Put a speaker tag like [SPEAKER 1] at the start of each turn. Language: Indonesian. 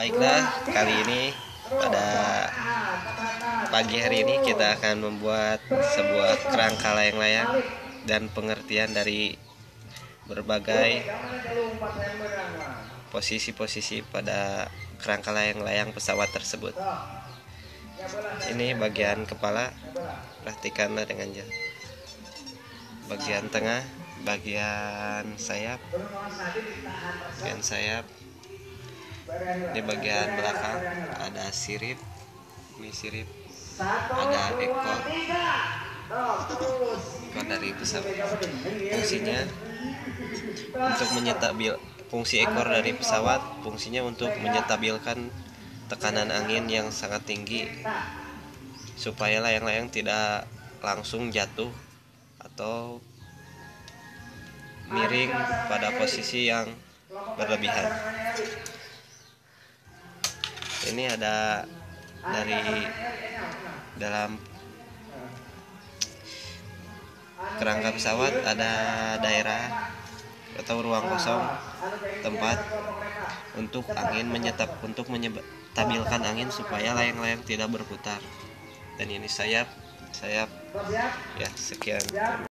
[SPEAKER 1] Baiklah, kali ini pada pagi hari ini kita akan membuat sebuah kerangka layang-layang dan pengertian dari berbagai posisi-posisi pada kerangka layang-layang pesawat tersebut. Ini bagian kepala, perhatikanlah dengan jelas. Bagian tengah, bagian sayap, bagian sayap, di bagian belakang ada sirip ini sirip ada ekor. Ekor dari pesawat fungsinya. Untuk menyetabil fungsi ekor dari pesawat fungsinya untuk menyetabilkan tekanan angin yang sangat tinggi supaya layang-layang tidak langsung jatuh atau miring pada posisi yang berlebihan ini ada dari dalam kerangka pesawat ada daerah atau ruang kosong tempat untuk angin menyetap untuk menyetabilkan angin supaya layang-layang tidak berputar. Dan ini sayap sayap. Ya sekian